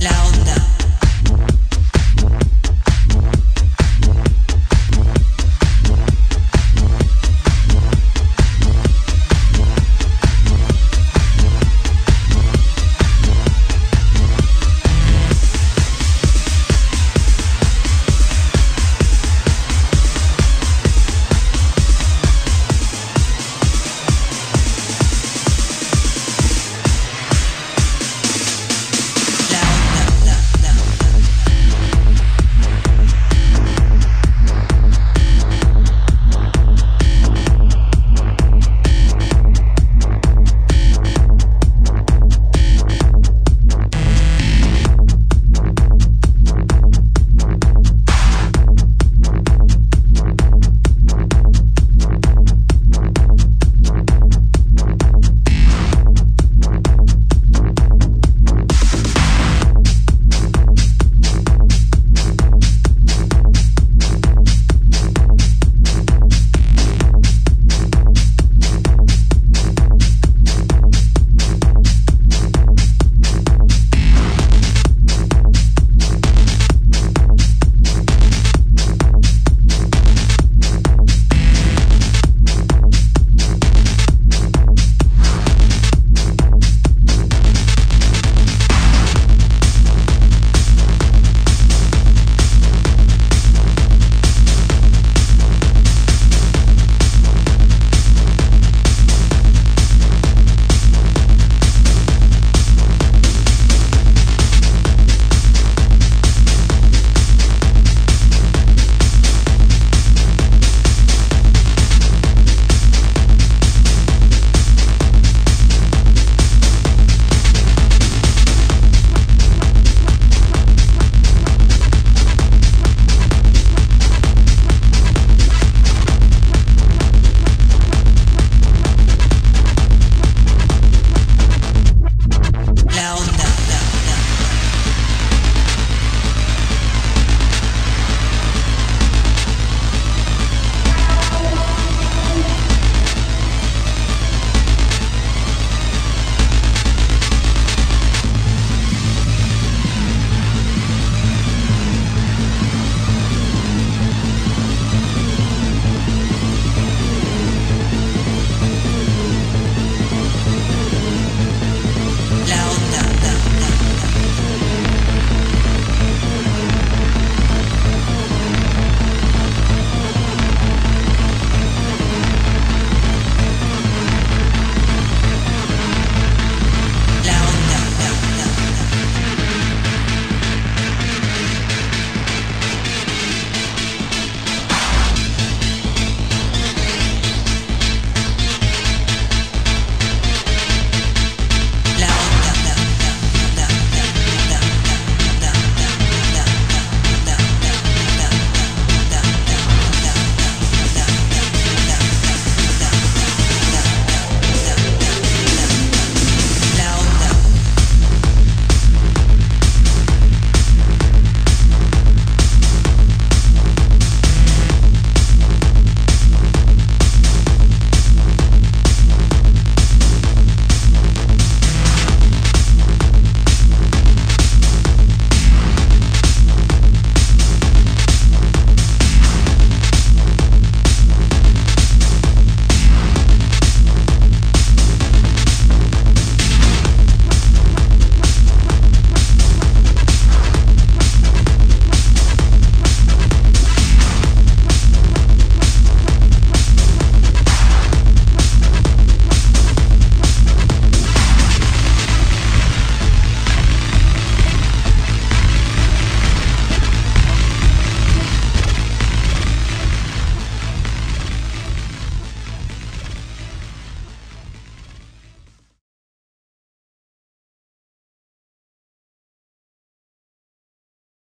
La onda.